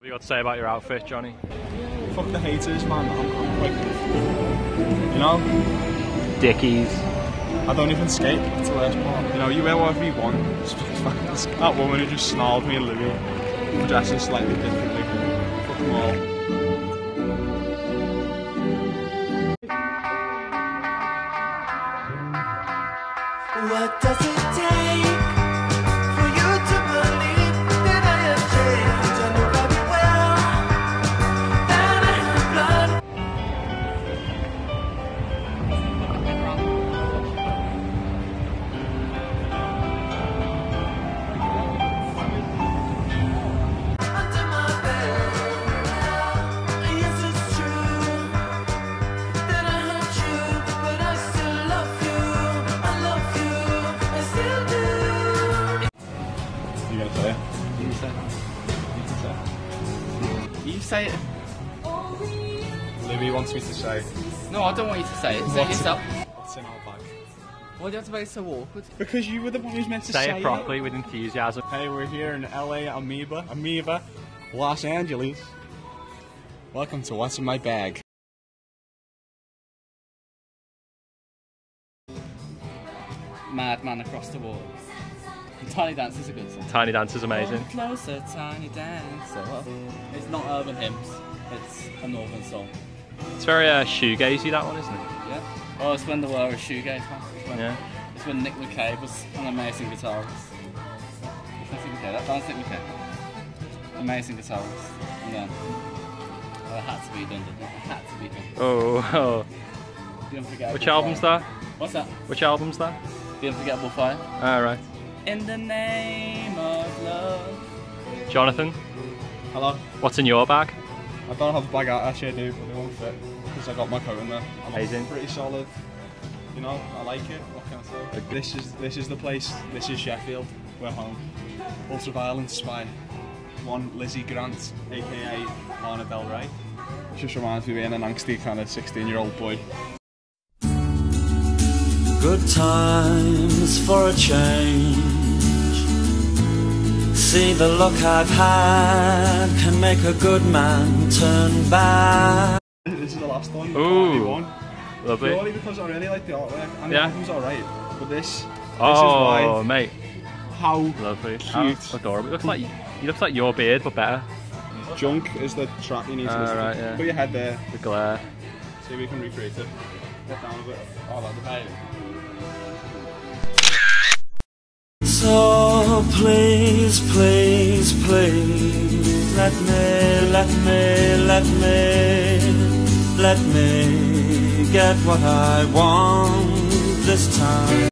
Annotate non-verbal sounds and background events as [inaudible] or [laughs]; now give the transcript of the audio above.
What do you got to say about your outfit, Johnny? Fuck the haters, man. I'm, I'm quite. You know, Dickies. I don't even skate. That's the worst part. You know, you wear whatever you want. that woman who just snarled me in Libya dresses slightly differently. Fuck them all. What does it take You say it. you. Libby wants me to say No, I don't want you to say it. Say it What's- yourself. what's in our bag. Why do you have to make it so awkward? Because you were the one who's meant to Say say, it properly with enthusiasm. Hey, we're here in LA Amoeba, Amoeba, Los Angeles. Welcome to What's in My Bag. Madman across the water. Tiny Dance is a good song. Tiny Dance is amazing. Come closer, Tiny Dancer. Well, it's not urban hymns. It's a Northern Soul. It's very uh, shoegazy, that one, isn't it? Yeah. Oh, it's when the world a shoegaze man. It's when, Yeah. it's when Nick McCabe was an amazing guitarist. That's Nick McCabe. That, that's Nick McCabe. Amazing guitarist. And then well, it had to be done. Didn't it? It had to be done. Oh, [laughs] oh. The Unforgettable Which album's Fire. that? What's that? Which album's that? The Unforgettable Fire. Alright. In the name of love. Jonathan, Hello. what's in your bag? I don't have a bag out, actually I do, but it won't fit because I got my coat in there. I'm Amazing. pretty solid. You know, I like it. What can I say? This is this is the place. This is Sheffield. We're home. Ultraviolence by one Lizzie Grant, aka Lana Del Rey. Just reminds me of being an angsty kind of 16-year-old boy. Good times for a change. See the look I've had can make a good man turn bad. This is the last one. Ooh. One. Lovely. Purely because I really like the artwork and Yeah. the alright. But this, this Oh, is mate. how Lovely. Cute. Adorable. It looks like you looks like your beard, but better. Junk is the track you need to Ah, listen right, to. yeah. Put your head there. The glare. See if we can recreate it. So please, please, please, let me, let me, let me, let me get what I want this time.